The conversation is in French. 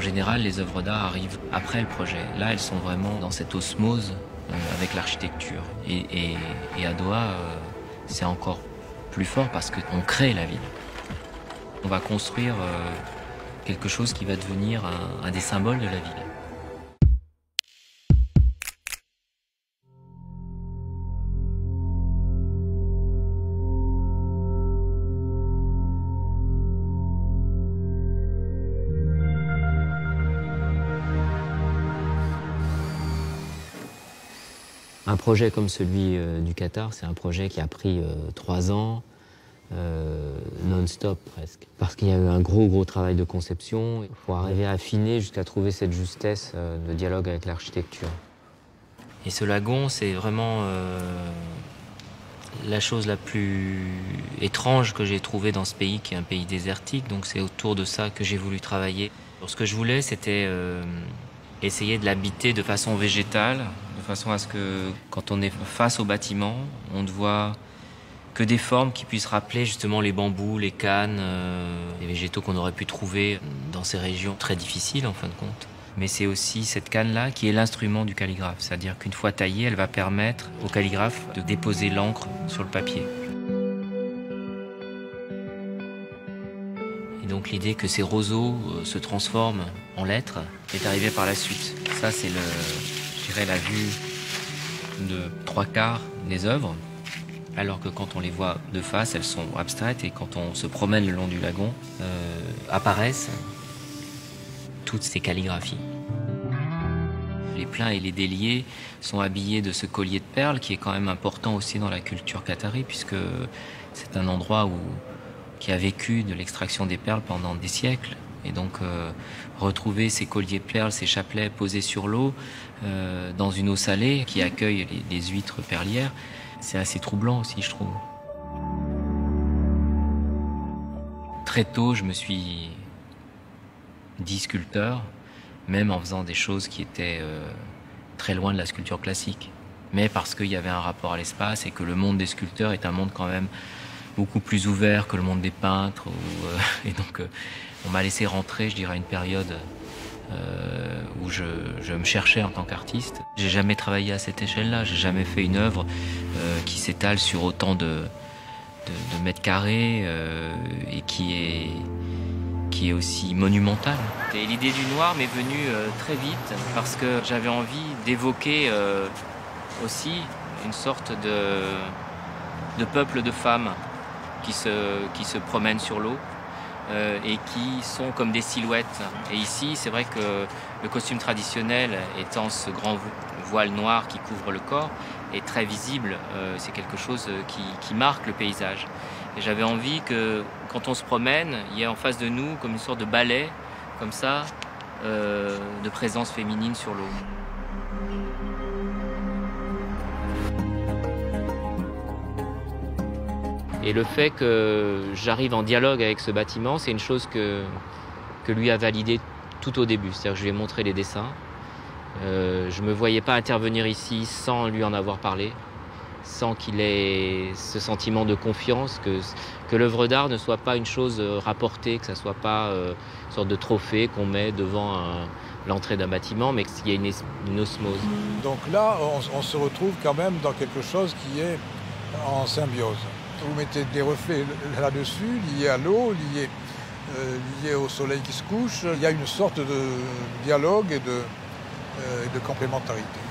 En général, les œuvres d'art arrivent après le projet. Là, elles sont vraiment dans cette osmose euh, avec l'architecture. Et, à Doha, euh, c'est encore plus fort parce qu'on crée la ville. On va construire euh, quelque chose qui va devenir un des symboles de la ville. Un projet comme celui euh, du Qatar, c'est un projet qui a pris euh, trois ans, euh, non-stop presque. Parce qu'il y a eu un gros, gros travail de conception pour arriver à affiner jusqu'à trouver cette justesse de dialogue avec l'architecture. Et ce lagon, c'est vraiment la chose la plus étrange que j'ai trouvée dans ce pays, qui est un pays désertique. Donc c'est autour de ça que j'ai voulu travailler. ce que je voulais, c'était essayer de l'habiter de façon végétale, façon à ce que quand on est face au bâtiment, on ne voit que des formes qui puissent rappeler justement les bambous, les cannes, euh, les végétaux qu'on aurait pu trouver dans ces régions très difficiles en fin de compte. Mais c'est aussi cette canne-là qui est l'instrument du calligraphe, c'est-à-dire qu'une fois taillée, elle va permettre au calligraphe de déposer l'encre sur le papier. donc l'idée que ces roseaux euh, se transforment en lettres est arrivée par la suite. Ça, c'est le, la vue de trois quarts des œuvres, alors que quand on les voit de face, elles sont abstraites et quand on se promène le long du lagon, euh, apparaissent toutes ces calligraphies. Les pleins et les déliés sont habillés de ce collier de perles qui est quand même important aussi dans la culture qatari puisque c'est un endroit qui a vécu de l'extraction des perles pendant des siècles. Et donc euh, retrouver ces colliers perles, ces chapelets posés sur l'eau, euh, dans une eau salée qui accueille les, huîtres perlières, c'est assez troublant aussi, je trouve. Très tôt, je me suis dit sculpteur, même en faisant des choses qui étaient euh, très loin de la sculpture classique. Mais parce qu'il y avait un rapport à l'espace et que le monde des sculpteurs est un monde quand même beaucoup plus ouvert que le monde des peintres. Euh, et donc, euh, on m'a laissé rentrer, je dirais, à une période euh, où je, me cherchais en tant qu'artiste. J'ai jamais travaillé à cette échelle-là. J'ai jamais fait une œuvre qui s'étale sur autant de, mètres carrés et qui est qui est aussi monumentale. Et l'idée du noir m'est venue très vite parce que j'avais envie d'évoquer aussi une sorte de peuple de femmes qui se, qui se promènent sur l'eau euh, et qui sont comme des silhouettes. Et ici, c'est vrai que le costume traditionnel, étant ce grand voile noir qui couvre le corps, est très visible. Euh, c'est quelque chose qui, qui, marque le paysage. Et j'avais envie que quand on se promène, il y ait en face de nous comme une sorte de ballet, comme ça, euh, de présence féminine sur l'eau. Et le fait que j'arrive en dialogue avec ce bâtiment, c'est une chose que, que lui a validé tout au début. C'est-à-dire que je lui ai montré les dessins. Euh, je ne me voyais pas intervenir ici sans lui en avoir parlé, sans qu'il ait ce sentiment de confiance, que, que l'œuvre d'art ne soit pas une chose euh, rapportée, que ça ne soit pas euh, une sorte de trophée qu'on met devant l'entrée d'un bâtiment, mais qu'il y ait une, osmose. Donc là, on, on se retrouve quand même dans quelque chose qui est en symbiose. Vous mettez des reflets là-dessus, liés à l'eau, liés, euh, au soleil qui se couche. Il y a une sorte de dialogue et de, euh, de complémentarité.